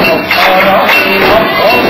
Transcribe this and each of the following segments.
Oh,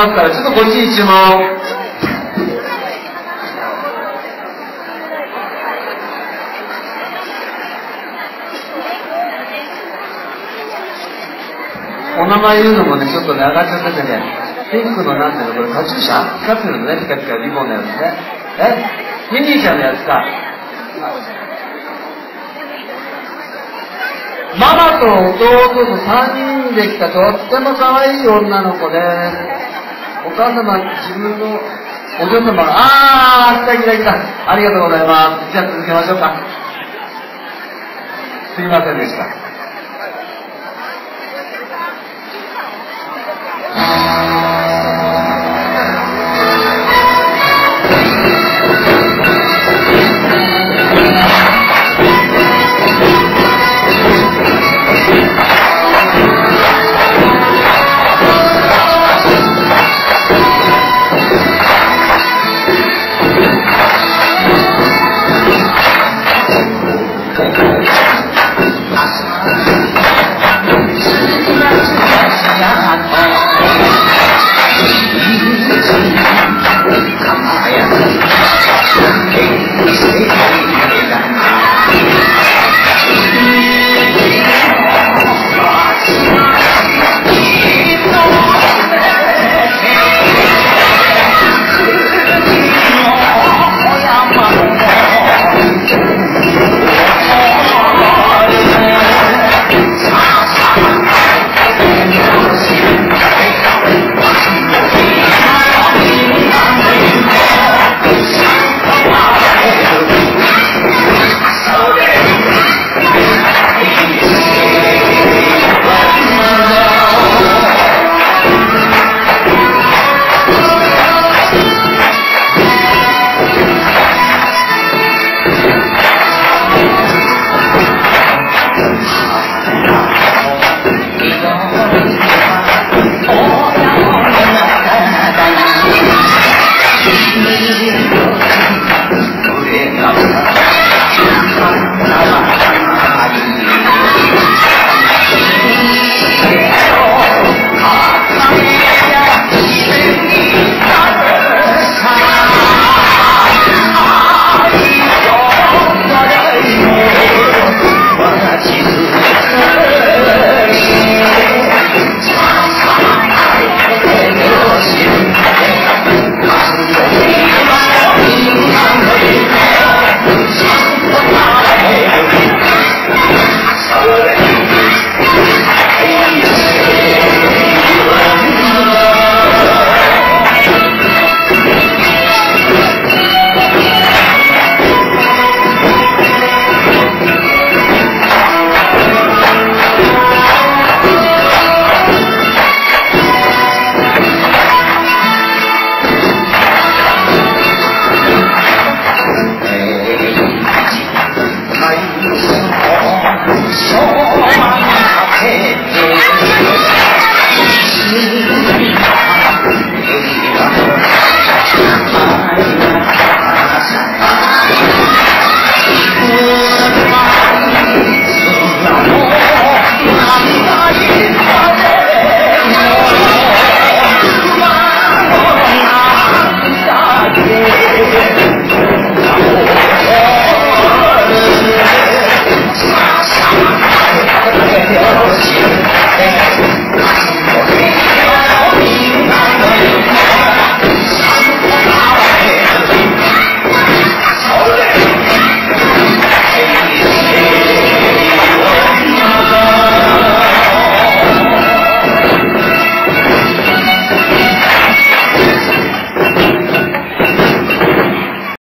ますから、ちょっとこっちに注文。お名前言うのもね、ちょっとね、上がっちゃっててね、ピンクのなんていうの、これカチューシャ？光ってるのね、ピカピカリボンのやつね。え？ミニーちゃんのやつか。ママと弟と3人で来たとっても可愛い女の子です、お母様、自分のお嬢様が、あー、来た来た来た。ありがとうございます。じゃあ続けましょうか。すいませんでした。